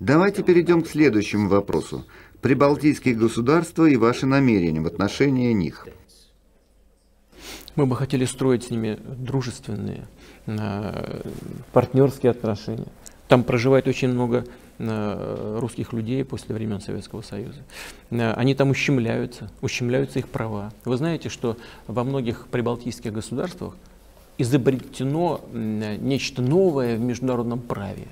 Давайте перейдем к следующему вопросу. Прибалтийские государства и ваши намерения в отношении них. Мы бы хотели строить с ними дружественные, э, партнерские отношения. Там проживает очень много э, русских людей после времен Советского Союза. Э, они там ущемляются, ущемляются их права. Вы знаете, что во многих прибалтийских государствах изобретено нечто новое в международном праве.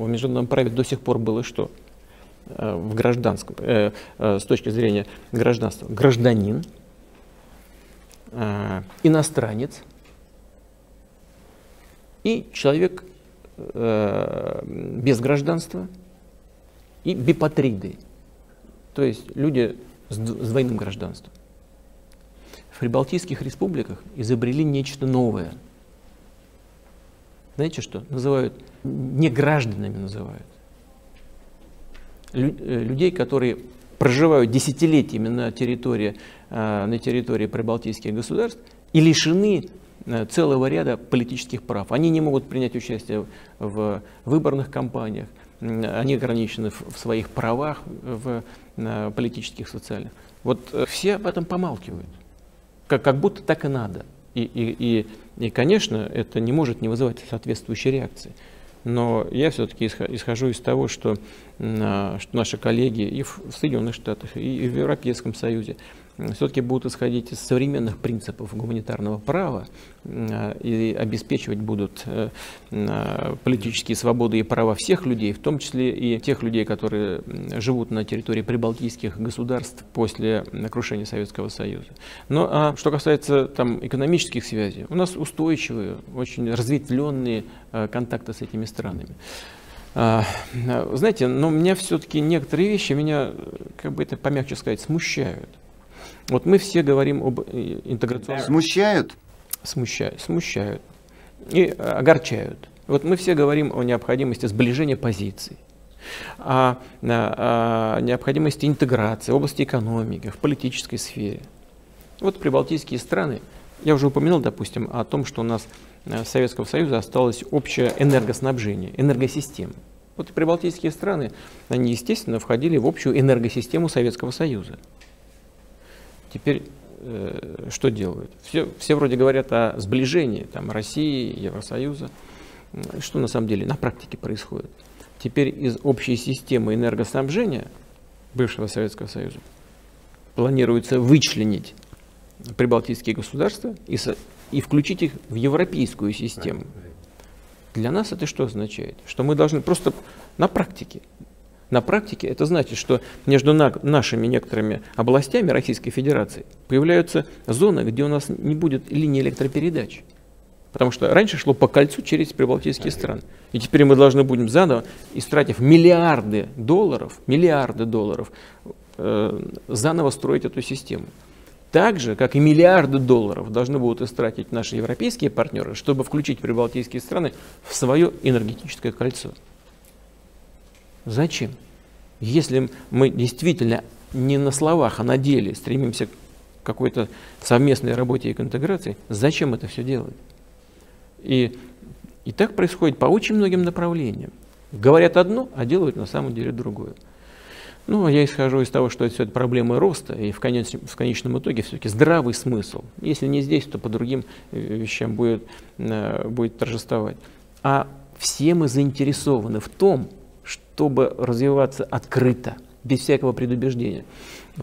В международном праве до сих пор было что? В гражданском, э, э, с точки зрения гражданства, гражданин, э, иностранец и человек э, без гражданства и бипатриды, то есть люди с, с двойным гражданством. В прибалтийских республиках изобрели нечто новое. Знаете что? Называют, не гражданами называют. Лю, э, людей, которые проживают десятилетиями на территории, э, на территории прибалтийских государств и лишены э, целого ряда политических прав. Они не могут принять участие в выборных кампаниях, они ограничены в своих правах, в политических, социальных. Вот все об этом помалкивают как, как будто так и надо. И, и, и, и, конечно, это не может не вызывать соответствующей реакции. Но я все-таки исхожу из того, что, наши коллеги и в Соединенных Штатах, и в Европейском Союзе все-таки будут исходить из современных принципов гуманитарного права э, и обеспечивать будут э, э, политические свободы и права всех людей, в том числе и тех людей, которые живут на территории прибалтийских государств после крушения Советского Союза. Ну а что касается там экономических связей, у нас устойчивые, очень разветвленные контакты с этими странами. А, знаете, но меня все-таки некоторые вещи меня, как бы это помягче сказать, смущают. Вот мы все говорим об э, интеграционном... Смущают? Смущают, смущают и огорчают. Вот мы все говорим о необходимости сближения позиций, о, о, о необходимости интеграции в области экономики, в политической сфере. Вот прибалтийские страны, я уже упомянул, допустим, о том, что у нас э, Советского Союза осталось общее энергоснабжение, энергосистема. Вот прибалтийские страны, они, естественно, входили в общую энергосистему Советского Союза. Теперь э, что делают? Все, все вроде говорят о сближении там, России, Евросоюза. Что на самом деле на практике происходит? Теперь из общей системы энергоснабжения бывшего Советского Союза планируется вычленить прибалтийские государства и, со, и включить их в европейскую систему. Для нас это что означает? Что мы должны просто на практике на практике это значит, что между нашими некоторыми областями Российской Федерации появляются зоны, где у нас не будет линии электропередач. Потому что раньше шло по кольцу через прибалтийские страны. И теперь мы должны будем заново, истратив миллиарды долларов, миллиарды долларов, э, заново строить эту систему. Так же, как и миллиарды долларов должны будут истратить наши европейские партнеры, чтобы включить прибалтийские страны в свое энергетическое кольцо. Зачем? Если мы действительно не на словах, а на деле стремимся к какой-то совместной работе и к интеграции, зачем это все делать? И, и так происходит по очень многим направлениям. Говорят одно, а делают на самом деле другое. Ну, я исхожу из того, что это все это проблемы роста, и в, конец, в конечном итоге все-таки здравый смысл. Если не здесь, то по другим э, вещам будет, э, будет торжествовать. А все мы заинтересованы в том, чтобы развиваться открыто, без всякого предубеждения.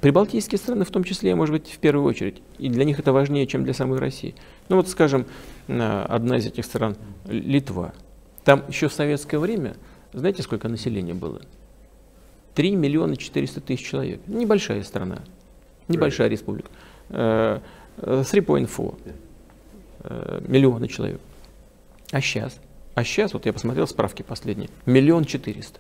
Прибалтийские страны, в том числе, может быть, в первую очередь, и для них это важнее, чем для самой России. Ну вот, скажем, э, одна из этих стран, Литва. Там еще в советское время, знаете, сколько населения было? 3 миллиона 400 тысяч человек. Небольшая страна, небольшая республика. 3.4 э, э, миллиона человек. А сейчас? А сейчас, вот я посмотрел справки последние, миллион четыреста.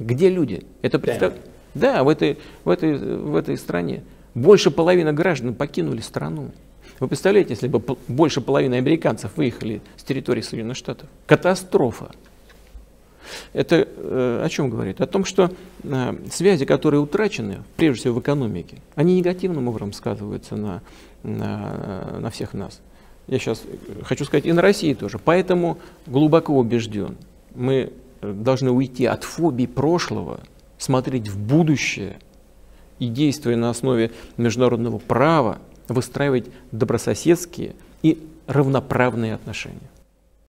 Где люди? Это представ... Да, да в, этой, в, этой, в этой стране. Больше половины граждан покинули страну. Вы представляете, если бы больше половины американцев выехали с территории Соединенных Штатов? Катастрофа. Это э, о чем говорит? О том, что э, связи, которые утрачены, прежде всего в экономике, они негативным образом сказываются на, на, на всех нас. я сейчас хочу сказать и на России тоже, поэтому глубоко убежден, мы должны уйти от фобии прошлого, смотреть в будущее и, действуя на основе международного права, выстраивать добрососедские и равноправные отношения.